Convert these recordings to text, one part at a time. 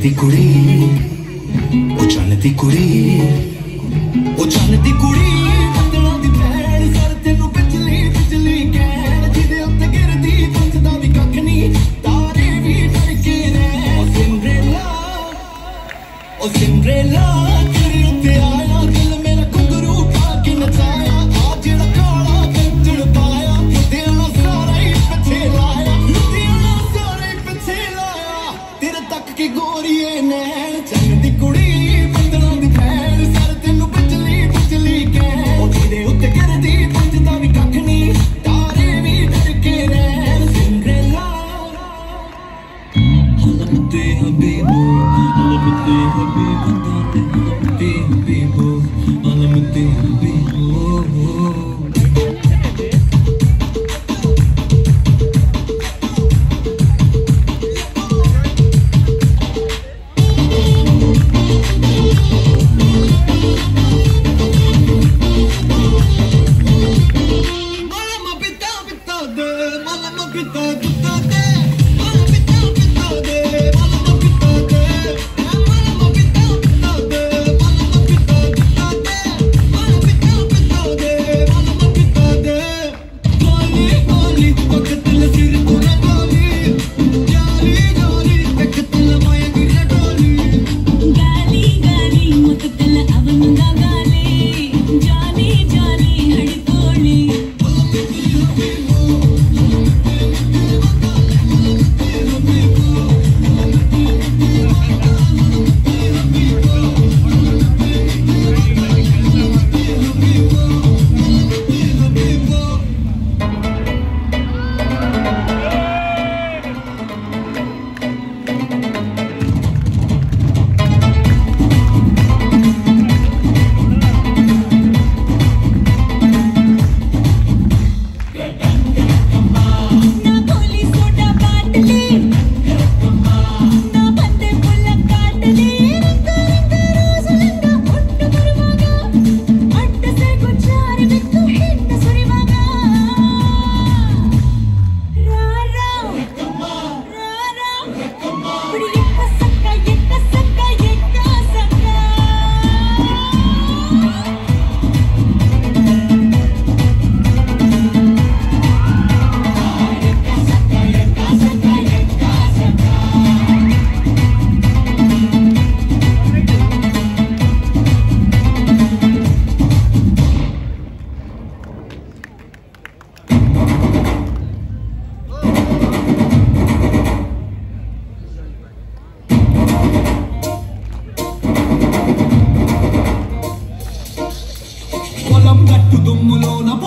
ਦੀ ਕੁੜੀ ਉਹ ਚੰਨ ਦੀ ਕੁੜੀ ਉਹ ਚੰਨ ਦੀ ਕੁੜੀ ਬੱਦਲਾਂ ਦੀ ਭੈਣ ਸਰ ਉੱਤੇ ਗਿਰਦੀ ਪੁੱਛਦਾ ਵੀ ਕੱਖ ਨਹੀਂ ਤਾਰੇ ਵੀ ਡਰ ਉਹ Cinderella people, all of the people, all of the people, all of the people.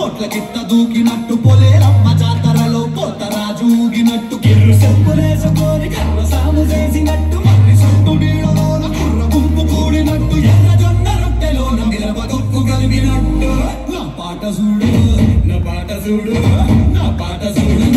కోట్ల చిత్త దూకినట్టు పోలే రమ్మ జాతరలో పోత రాజు ఊగినట్టు. కిర్రు సెంపులేసుకొని కర్ర సాము చేసినట్టు. మళ్ళీ సొంతు నీళ్ళలోన కుర్ర గుంపు కూడినట్టు. ఎర్ర జొన్న రొట్టెలోన నిలవ గుప్పు కలిగినట్టు నా పాట చూడు నా పాట చూడు నా పాట చూడు.